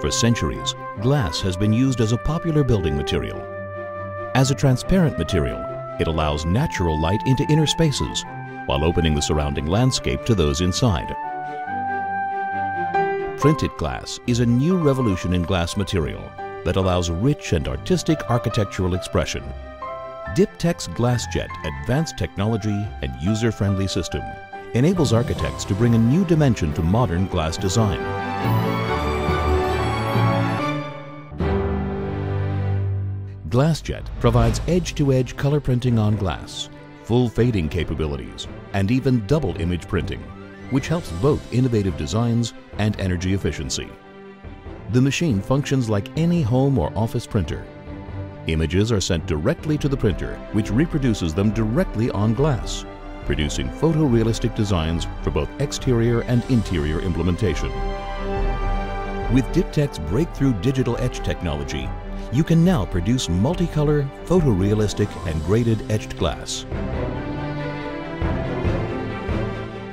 For centuries, glass has been used as a popular building material. As a transparent material, it allows natural light into inner spaces while opening the surrounding landscape to those inside. Printed glass is a new revolution in glass material that allows rich and artistic architectural expression. Dip-Tech's GlassJet advanced technology and user-friendly system enables architects to bring a new dimension to modern glass design. GlassJet provides edge-to-edge color printing on glass, full fading capabilities, and even double image printing, which helps both innovative designs and energy efficiency. The machine functions like any home or office printer. Images are sent directly to the printer, which reproduces them directly on glass, producing photorealistic designs for both exterior and interior implementation. With Dip-Tech's breakthrough digital etch technology, you can now produce multicolor, photorealistic, and graded etched glass.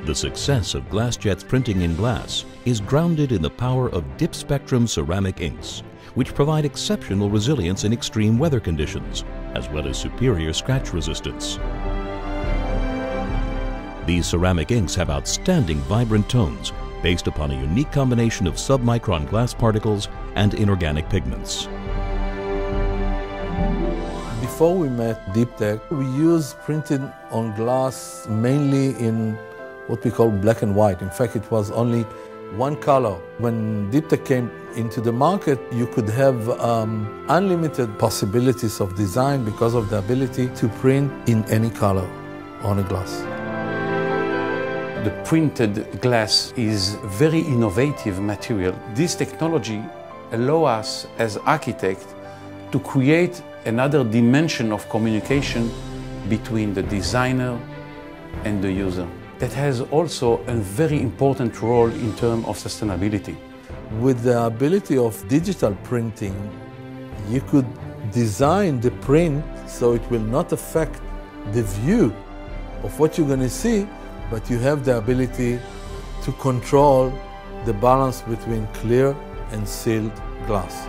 The success of GlassJet's printing in glass is grounded in the power of Dip Spectrum ceramic inks, which provide exceptional resilience in extreme weather conditions, as well as superior scratch resistance. These ceramic inks have outstanding vibrant tones based upon a unique combination of submicron glass particles and inorganic pigments. Before we met Dip-Tech, we used printing on glass mainly in what we call black and white. In fact, it was only one color. When Dip-Tech came into the market, you could have um, unlimited possibilities of design because of the ability to print in any color on a glass. The printed glass is very innovative material. This technology allow us as architects to create another dimension of communication between the designer and the user that has also a very important role in terms of sustainability. With the ability of digital printing, you could design the print so it will not affect the view of what you're going to see, but you have the ability to control the balance between clear and sealed glass.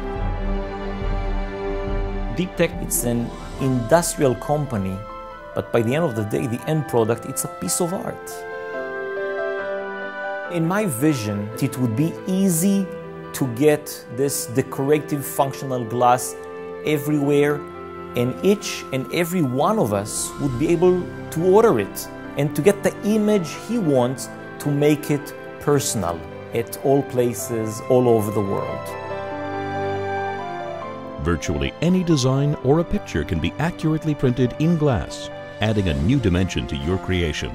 Dip-Tech, it's an industrial company, but by the end of the day, the end product, it's a piece of art. In my vision, it would be easy to get this decorative functional glass everywhere, and each and every one of us would be able to order it and to get the image he wants to make it personal at all places all over the world. Virtually any design or a picture can be accurately printed in glass, adding a new dimension to your creation.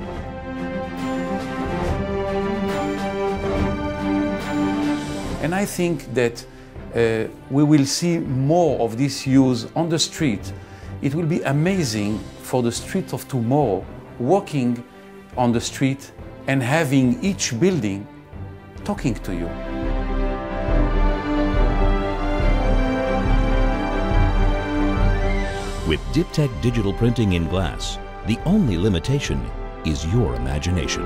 And I think that uh, we will see more of this use on the street. It will be amazing for the street of tomorrow, walking on the street and having each building talking to you. With Dip-Tech digital printing in glass, the only limitation is your imagination.